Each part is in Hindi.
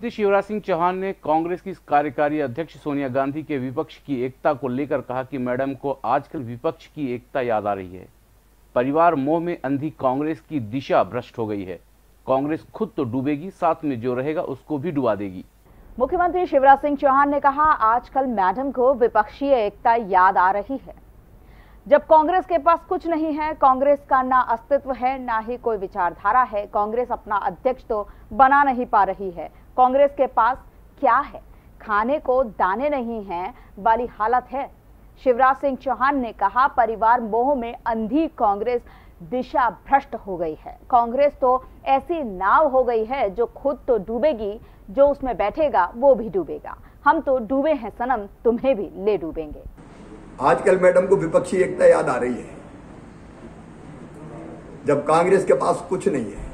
मुख्यमंत्री शिवराज सिंह चौहान ने कांग्रेस की कार्यकारी अध्यक्ष सोनिया गांधी के विपक्ष की एकता को लेकर कहा कि मैडम को आजकल विपक्ष की एकता याद आ रही है। परिवार मोह में अंधी कांग्रेस की दिशा भ्रष्ट हो गई है। कांग्रेस खुद तो डूबेगी, साथ में जो रहेगा उसको भी डुबा देगी। मुख्यमंत्री शिवराज सिंह चौहान ने कहा, आजकल मैडम को विपक्षीय एकता याद आ रही है। जब कांग्रेस के पास कुछ नहीं है, कांग्रेस का ना अस्तित्व है, ना ही कोई विचारधारा है। कांग्रेस अपना अध्यक्ष तो बना नहीं पा रही है। कांग्रेस के पास क्या है? खाने को दाने नहीं हैं, वाली हालत है। शिवराज सिंह चौहान ने कहा, परिवार मोह में अंधी कांग्रेस दिशा भ्रष्ट हो गई है। कांग्रेस तो ऐसी नाव हो गई है जो खुद तो डूबेगी, जो उसमें बैठेगा, वो भी डूबेगा। हम तो डूबे हैं सनम, तुम्हें भी ले डूबेंगे। आजकल मैडम को विपक्षी एकता याद आ रही है। जब कांग्रेस के पास कुछ नहीं है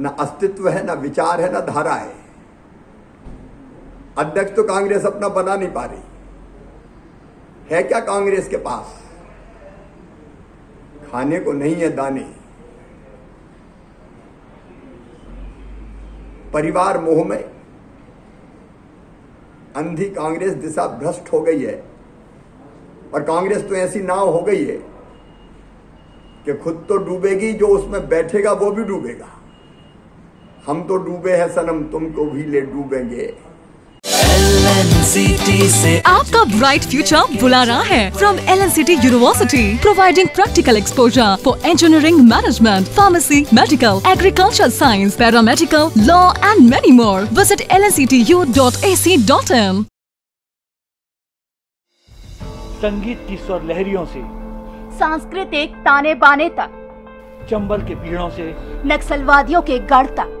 न अस्तित्व है, न विचार है, न धारा है। अध्यक्ष तो कांग्रेस अपना बना नहीं पा रही। है क्या कांग्रेस के पास? खाने को नहीं है दाने। परिवार मोह में। अंधी कांग्रेस दिशा भ्रष्ट हो गई है। और कांग्रेस तो ऐसी नाव हो गई है कि खुद तो डूबेगी, जो उसमें बैठेगा, वो भी डूबेगा। हम तो डूबे हैं सनम तुमको भी ले डूबेंगे। आपका ब्राइट फ्यूचर बुला रहा है from L N C T university providing practical exposure for engineering management pharmacy medical agriculture science paramedical law and many more visit L N C T U dot A C dot in संगीत की स्वर लहरियों से सांस्कृतिक ताने बाने तक चंबल के पीड़ों से नक्सलवादियों के गढ़ तक।